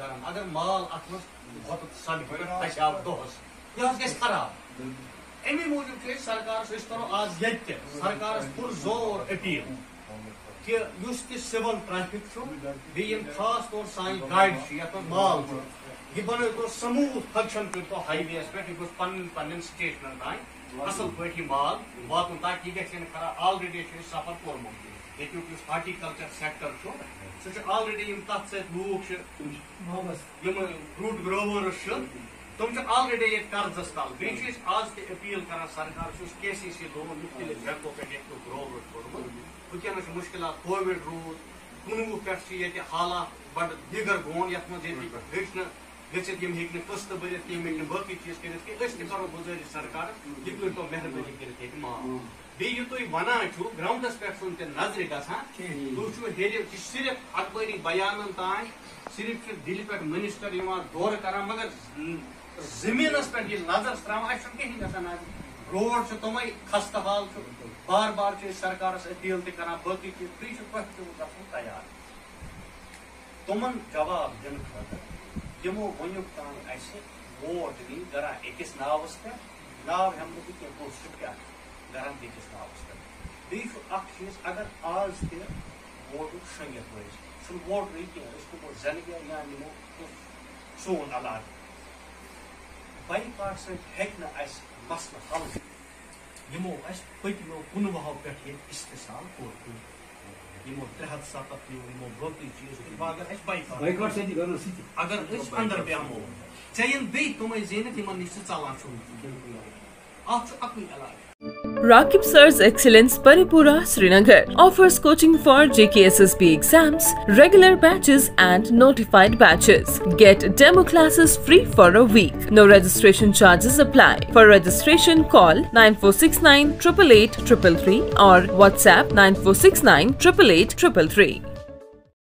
گرم اگر مال ات مز سڑکہِ پٮ۪ٹھ پھسیو دۄہس یہِ حظ۔ گژھِ خراب۔ امی موٗجوٗب چھِ أسۍ سرکارس أسۍ کرو آز ییٚتہِ تہِ۔ سرکارس پُر زور أپیٖل کہ یُس تہِ سِول ٹریفک چھُ بیٚیہِ یِم خاص طور سانہِ گاڑِ چھِ یتھ منٛز مال چھُ۔ یہ بنٲیتو سموٗتھ فنکشن کٔرتو ہاے ویس یہِ گوٚژھ پنٕنۍ پنٕنٮ۪ن سٹیشنن تام اصل یہِ مال واتُن تاکہِ یہِ گژھِ نہٕ خراب آلریڈی سفر کوٚرمُت ییٚتیُک یُس ہارٹیکلچر سیکٹر سُہ آلریڈی چھِ یِم فروٗٹ گروورٕز چھِ تم آلریڈی ییٚتہِ قرضس تل أسۍ آز تہِ أپیٖل کران سرکارس یُس کے سی سی لون مُختلف بینکو پٮ۪ٹھ ییٚتہِ گروور کوٚرمُت وٕنکیٚنس مُشکلات کووِڈ روٗد کُنوُہ پٮ۪ٹھ چھِ ییٚتہِ حالات بڑٕ دِگر گوٚن یتھ منٛز ییٚتہِ ہیٚچھ نہٕ گٔژھِتھ یِم بٔرِتھ کینٛہہ یِم نہٕ باقٕے چیٖز کینٛہہ أسۍ تہِ کرو گُزٲرِش سرکارس یہِ کٔرۍتو مہربٲنی کٔرِتھ ییٚتہِ معاف بیٚیہِ یہِ تُہۍ ونان چھُو گراوُنڈس پٮ۪ٹھ چھُنہٕ تہِ نظرِ گژھان تُہۍ چھُو ہیٚرِ یہِ چھِ صرف اخبٲری بیانن تانۍ صرف چھُ دِلہِ پٮ۪ٹھ منسٹر یِوان دورٕ کران مگر زٔمیٖنس پٮ۪ٹھ ییٚلہِ نظر چھِ تراوان اَسہِ چھُنہٕ کِہینۍ گژھان حظ روڈ چھُ تِمے خستہٕ حال چھُ بار بار چھِ أسۍ سرکارس أپیٖل تہِ کران باقٕے چیٖز تُہۍ چھِو تۄہہِ تہِ گژھُن تیار تِمن جواب دِنہٕ خٲطرٕ یِمو وُنیُک تام اَسہِ ووٹ دِنۍ گرا أکِس ناوس پٮ۪ٹھ، ناو ہٮ۪مہٕ نہٕ بہٕ کینٛہہ پوٚز چھُ کیٛاہ گران بیٚکِس ناوس پٮ۪ٹھ۔ بیٚیہِ چھُ اکھ چیٖز، اگر آز تہِ ووٹُک شۄنگِتھ روزِ چھُنہٕ ووٹرٕے کینٛہہ أسۍ نِمو زنگہِ یا نِمو سون علاقہٕ۔ بائی کاٹ سۭتۍ ہیٚکہِ نہٕ اَسہِ مسلہٕ حل یِمو اَسہِ پٔتمیو کُنوُہو پٮ۪ٹھ ییٚتہِ استحصال کوٚر۔ یِمو ترٛےٚ ہتھ سَتتھ یِم یِمو باقٕے چیٖز اگر اَسہِ بائی کاٹ اگر أسۍ اندر بیٚہمو ژےٚ یِن بیٚیہِ تِمے زیٖنِتھ یِمن نِش ژٕ ژلان چھُکھ اکھ چھُ اکُے علاج Rakib Sir's Excellence Paripura Srinagar offers coaching for JKSSB exams, regular batches and notified batches. Get demo classes free for a week. No registration charges apply. For registration call 9469 888 or WhatsApp 9469 888 333.